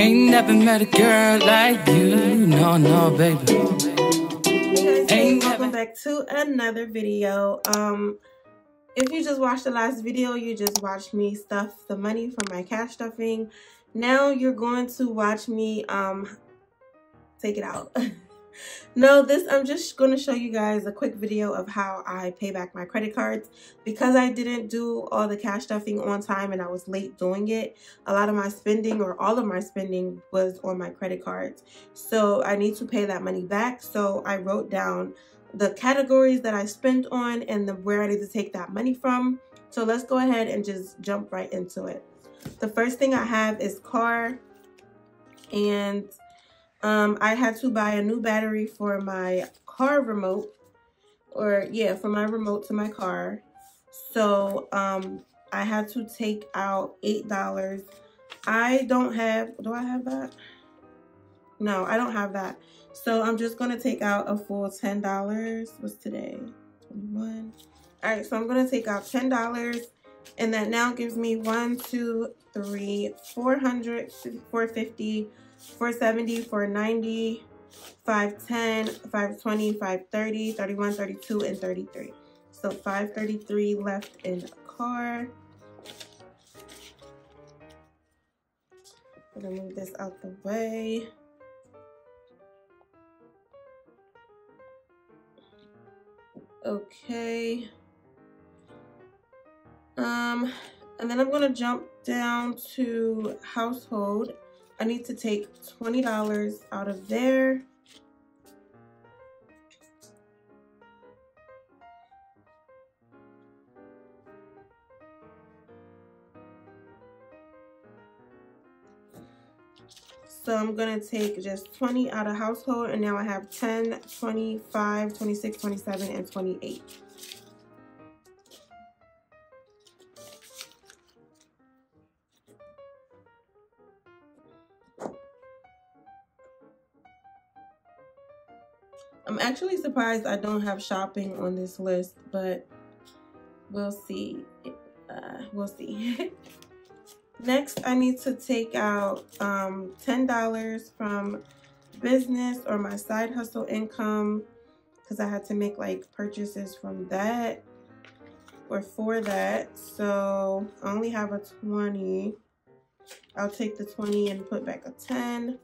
Ain't never met a girl like you. No, no, baby. Hey guys, welcome back to another video. Um, if you just watched the last video, you just watched me stuff the money from my cash stuffing. Now you're going to watch me um take it out. no, this I'm just going to show you guys a quick video of how I pay back my credit cards. Because I didn't do all the cash stuffing on time and I was late doing it, a lot of my spending or all of my spending was on my credit cards. So I need to pay that money back. So I wrote down the categories that I spent on and the, where I need to take that money from. So let's go ahead and just jump right into it. The first thing I have is car and um, I had to buy a new battery for my car remote or yeah, for my remote to my car. So um, I had to take out $8. I don't have, do I have that? No, I don't have that. So I'm just going to take out a full $10. What's today? 21. All right, so I'm going to take out $10 and that now gives me one, two, three, 400, 450, 470, 490, 510, 520, 530, 31, 32, and 33. So 533 left in the car. I'm gonna move this out the way. Okay. Um, and then I'm gonna jump down to household I need to take $20 out of there. So I'm going to take just 20 out of household and now I have 10, 25, 26, 27, and 28. Surprised I don't have shopping on this list, but we'll see. Uh, we'll see. Next, I need to take out um, $10 from business or my side hustle income because I had to make like purchases from that or for that. So I only have a 20. I'll take the 20 and put back a 10.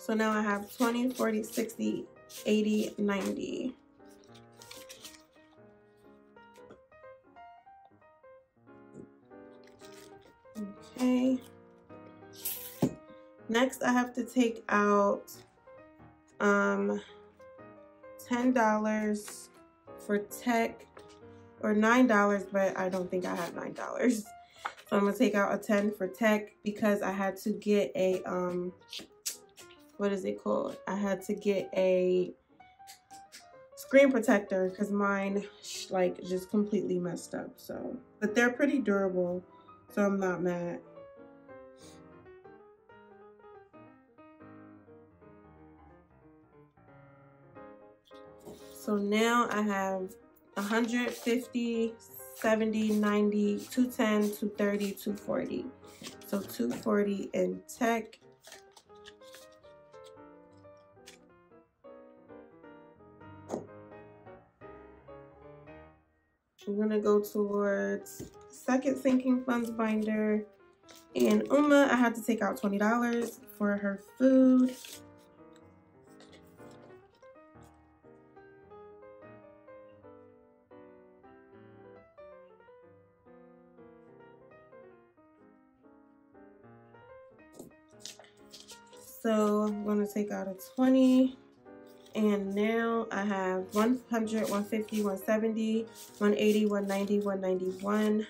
So now I have 20, 40, 60, 80, 90. Okay. Next, I have to take out um, $10 for tech or $9, but I don't think I have $9. So I'm to take out a 10 for tech because I had to get a um, what is it called? I had to get a screen protector because mine like just completely messed up. So, but they're pretty durable, so I'm not mad. So now I have 150, 70, 90, 210, 230, 240. So 240 in tech I'm to go towards second sinking funds binder. And Uma, I had to take out $20 for her food. So I'm to take out a 20 and now I have 100, 150, 170, 180, 190, 191.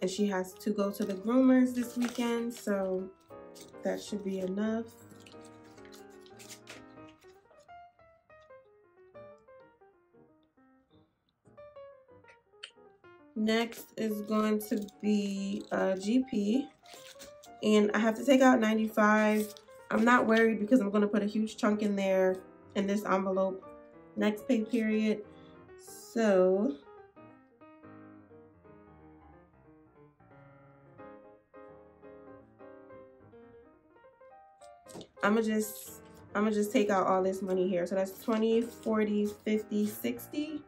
And she has to go to the groomers this weekend, so that should be enough. Next is going to be uh, GP. And I have to take out 95. I'm not worried because I'm going to put a huge chunk in there in this envelope next pay period. So I'm gonna just I'm gonna just take out all this money here. So that's 20, 40, 50, 60.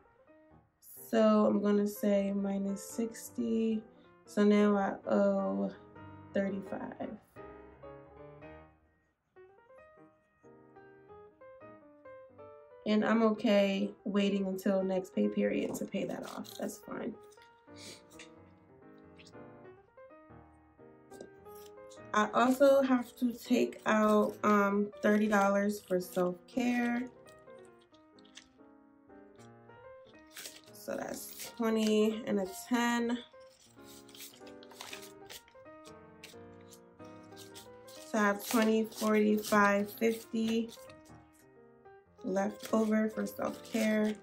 So I'm gonna say minus 60. So now I owe 35. And I'm okay waiting until next pay period to pay that off. That's fine. I also have to take out um, $30 for self-care. So that's 20 and a 10. So I have 20, 45, 50 left over for self-care.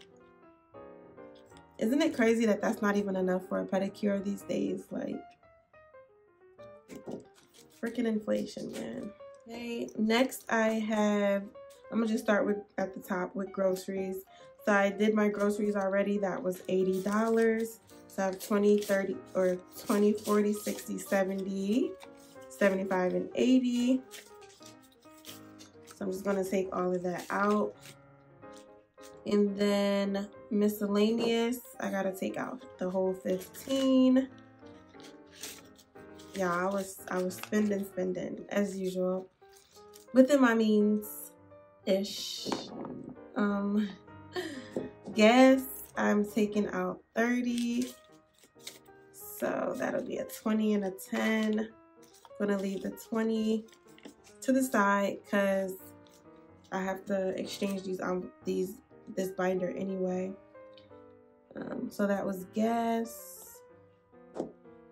Isn't it crazy that that's not even enough for a pedicure these days? Like, freaking inflation, man. Okay, next I have, I'm gonna just start with at the top with groceries. So I did my groceries already. That was $80. So I have 20, 30, or 20, 40, 60, 70, 75, and 80. So I'm just gonna take all of that out. And then miscellaneous, I gotta take out the whole 15 yeah, I was I was spending, spending as usual. Within my means ish. Um gas, I'm taking out 30. So that'll be a 20 and a 10. I'm gonna leave the 20 to the side because I have to exchange these on these this binder anyway. Um, so that was gas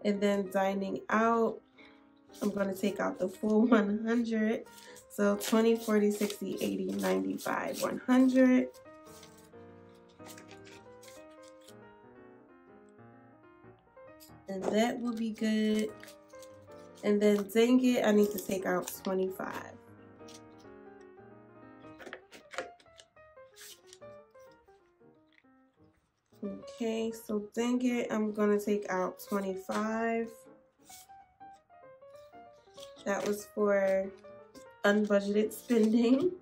and then dining out I'm going to take out the full 100 so 20 40 60 80 95 100 and that will be good. And then dang it I need to take out 25 Okay, so dang it, I'm gonna take out 25. That was for unbudgeted spending.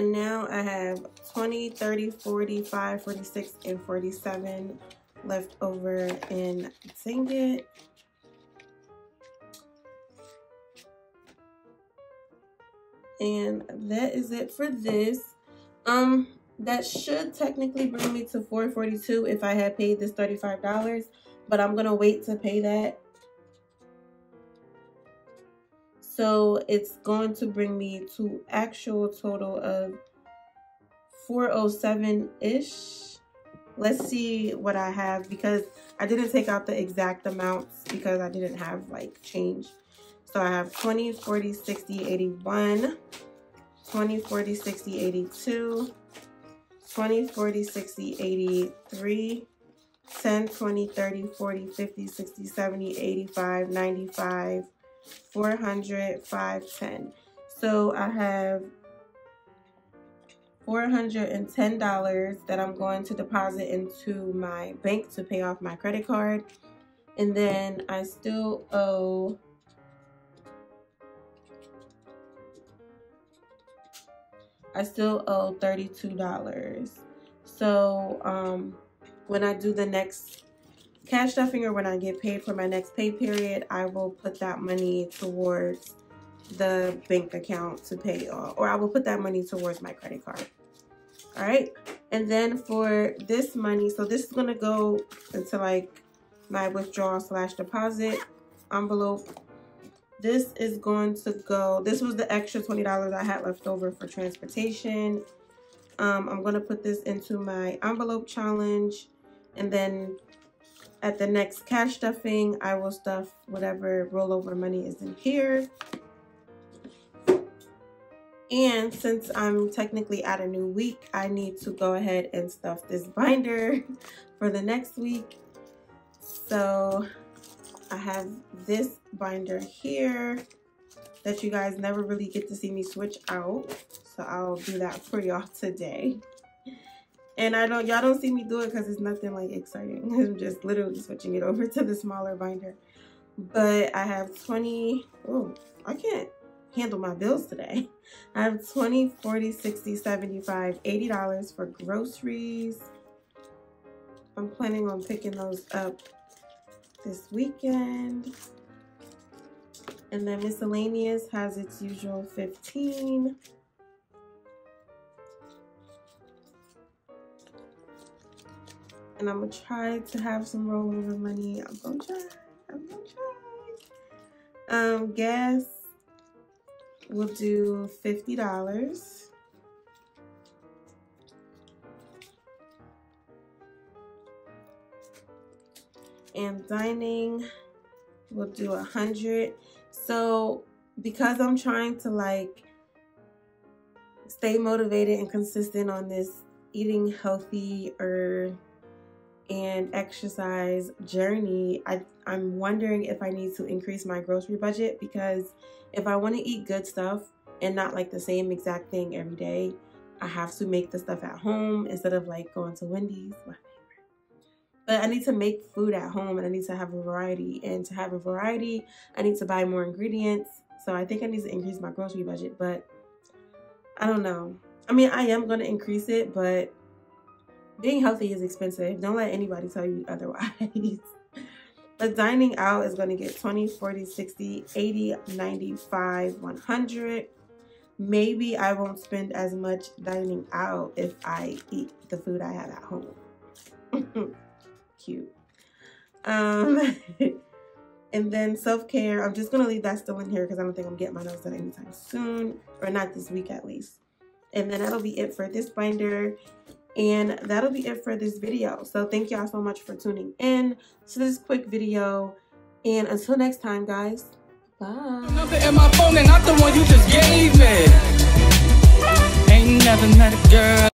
And now I have 20, 30, 45, 46, and 47 left over in Zinget. And that is it for this. Um, that should technically bring me to 442 if I had paid this $35, but I'm gonna wait to pay that So it's going to bring me to actual total of 407-ish. Let's see what I have because I didn't take out the exact amounts because I didn't have like change. So I have 20, 40, 60, 81, 20, 40, 60, 82, 20, 40, 60, 83, 10, 20, 30, 40, 50, 60, 70, 85, 95, 400 510 so i have $410 that I'm going to deposit into my bank to pay off my credit card. And then I still owe I still owe $32. So um, when I do the next cash stuffing or when I get paid for my next pay period, I will put that money towards the bank account to pay off, or I will put that money towards my credit card. All right. And then for this money, so this is going to go into like my withdrawal slash deposit envelope. This is going to go, this was the extra $20 I had left over for transportation. Um, I'm going to put this into my envelope challenge. And then at the next cash stuffing, I will stuff whatever rollover money is in here. And since I'm technically at a new week, I need to go ahead and stuff this binder for the next week. So I have this binder here that you guys never really get to see me switch out. So I'll do that for y'all today. And I don't, y'all don't see me do it because it's nothing like exciting. I'm just literally switching it over to the smaller binder. But I have 20, oh, I can't handle my bills today. I have 20, 40, 60, 75, $80 for groceries. I'm planning on picking those up this weekend. And then miscellaneous has its usual 15. And I'm gonna try to have some rollover money. I'm gonna try. I'm gonna try. Um, gas we'll do $50. And dining, we'll do a hundred. So because I'm trying to like stay motivated and consistent on this eating healthy or and exercise journey, I, I'm wondering if I need to increase my grocery budget because if I want to eat good stuff and not like the same exact thing every day, I have to make the stuff at home instead of like going to Wendy's. But I need to make food at home and I need to have a variety. And to have a variety, I need to buy more ingredients. So I think I need to increase my grocery budget, but I don't know. I mean, I am going to increase it, but being healthy is expensive. Don't let anybody tell you otherwise. But dining out is going to get 20, 40, 60, 80, 95, 100. Maybe I won't spend as much dining out if I eat the food I have at home. Cute. Um, and then self-care, I'm just going to leave that still in here because I don't think I'm getting my nails done anytime soon. Or not this week at least. And then that'll be it for this binder. And that'll be it for this video. So thank y'all so much for tuning in to this quick video. And until next time, guys, bye. Ain't never met a girl.